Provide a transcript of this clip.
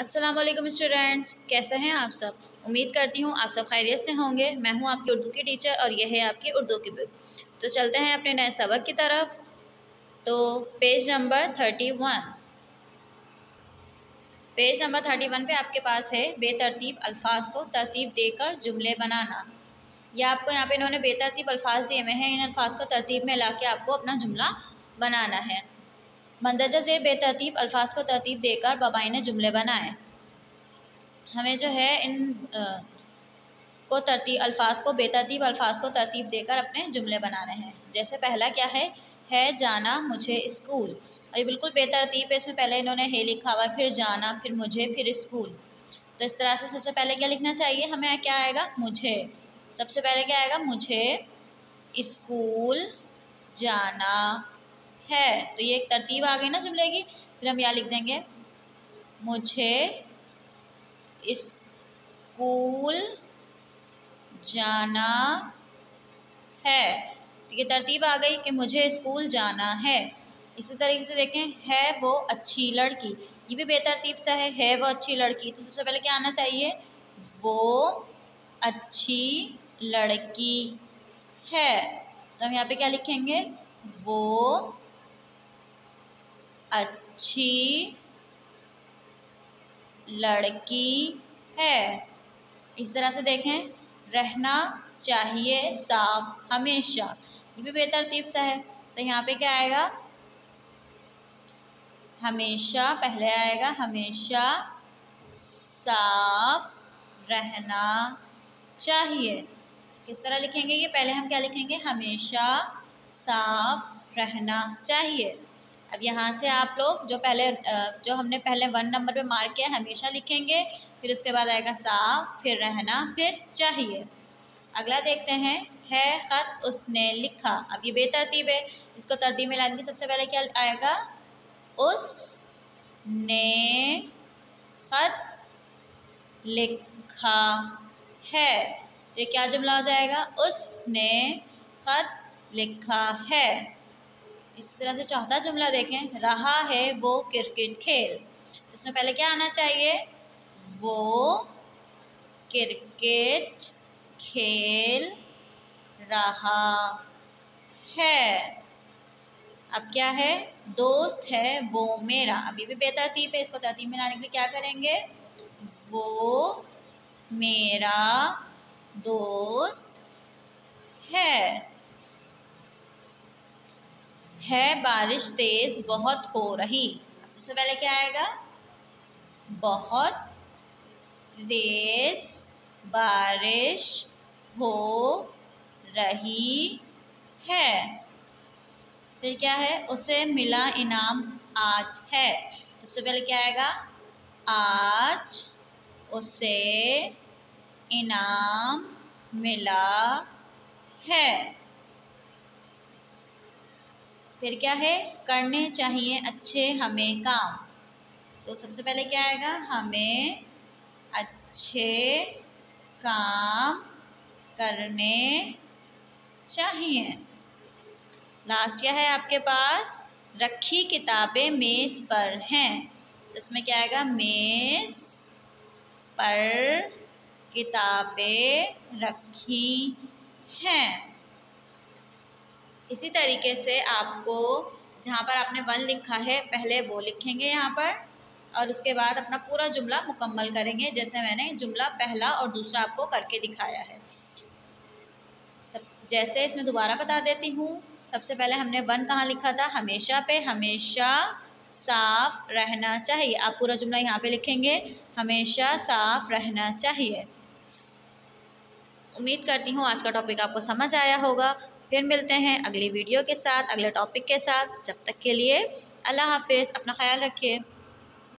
अस्सलाम वालेकुम स्टूडेंट्स। कैसे हैं आप सब? उम्मीद करती हूँ आप सब खैरियत से होंगे। मैं हूँ आपकी उर्दू की टीचर और यह है आपकी उर्दू की बुक। तो चलते हैं अपने नए सबक की तरफ़। तो page number thirty one. Page number thirty one पर आपके पास है बेतरतीब अल्फाज को तरतीब देकर जुमले बनाना। या आपको यहाँ पे इन्होंने बेतरतीब अल्फाज दिए हुए हैं। इन अल्फाज को तरतीब में ला के आपको अपना जुमला बनाना है। मंदरजा ज़ेर बेतरतीब, अल्फाज को तरतीब देकर बबाई ने जुमले बनाए। हमें जो है इन को तरतीब अल्फाज को बेतरतीब, अल्फाज को तरतीब देकर अपने जुमले बनाने हैं। जैसे पहला क्या है? है जाना मुझे स्कूल। और ये बिल्कुल बेतरतीब है, इसमें पहले इन्होंने है लिखा हुआ फिर जाना, फिर मुझे, फिर स्कूल। तो इस तरह से सबसे पहले क्या लिखना चाहिए? हमें क्या आएगा? मुझे। सबसे पहले क्या आएगा? मुझे स्कूल जाना है तो ये एक तरतीब आ गई ना जुमले की, फिर हम यहाँ लिख देंगे। मुझे स्कूल जाना है। तो ये तरतीब आ गई कि मुझे स्कूल जाना है। इसी तरीके से देखें, है वो अच्छी लड़की। ये भी बेतरतीब सा है है वो अच्छी लड़की। तो सबसे पहले क्या आना चाहिए? वो अच्छी लड़की है। तो हम यहाँ पे क्या लिखेंगे? वो अच्छी लड़की है। इस तरह से देखें, रहना चाहिए साफ़ हमेशा। ये भी बेतरतीब सा है। तो यहाँ पे क्या आएगा? हमेशा, पहले आएगा, हमेशा साफ़ रहना चाहिए। किस तरह लिखेंगे ये? पहले हम क्या लिखेंगे? हमेशा साफ़ रहना चाहिए। अब यहाँ से आप लोग जो पहले जो हमने पहले वन नंबर पे मार्क किया हमेशा लिखेंगे, फिर उसके बाद आएगा साफ़ फिर रहना, फिर चाहिए। अगला देखते हैं, है ख़त उसने लिखा। अब ये बेतरतीब है, इसको तरतीब में लाने की सबसे पहले क्या आएगा? उस ने ख़त लिखा है। तो ये क्या जुमला हो जाएगा? उसने ख़त लिखा है। इस तरह से चौथा जुमला देखें, रहा है वो क्रिकेट खेल। इसमें पहले क्या आना चाहिए? वो क्रिकेट खेल रहा है। अब क्या है? दोस्त है वो मेरा। अभी भी बेतरतीब है, इसको तरतीब में लाने के लिए क्या करेंगे? वो मेरा दोस्त है। है बारिश तेज़, बहुत हो रही। सबसे पहले क्या आएगा? बहुत तेज़ बारिश हो रही है। फिर क्या है? उसे मिला इनाम आज है। सबसे पहले क्या आएगा? आज उसे इनाम मिला है। फिर क्या है? करने चाहिए अच्छे हमें काम। तो सबसे पहले क्या आएगा? हमें अच्छे काम करने चाहिए। लास्ट क्या है आपके पास? रखी किताबें मेज़ पर हैं। तो इसमें क्या आएगा? मेज़ पर किताबें रखी हैं। इसी तरीके से आपको जहाँ पर आपने वन लिखा है, पहले वो लिखेंगे यहाँ पर और उसके बाद अपना पूरा जुमला मुकम्मल करेंगे, जैसे मैंने जुमला पहला और दूसरा आपको करके दिखाया है। सब, जैसे इसमें दोबारा बता देती हूँ, सबसे पहले हमने वन कहाँ लिखा था? हमेशा पे, हमेशा साफ़ रहना चाहिए। आप पूरा जुमला यहाँ पे लिखेंगे, हमेशा साफ़ रहना चाहिए। उम्मीद करती हूँ आज का टॉपिक आपको समझ आया होगा। फिर मिलते हैं अगली वीडियो के साथ, अगले टॉपिक के साथ। जब तक के लिए अल्लाह हाफिज़, अपना ख्याल रखिए।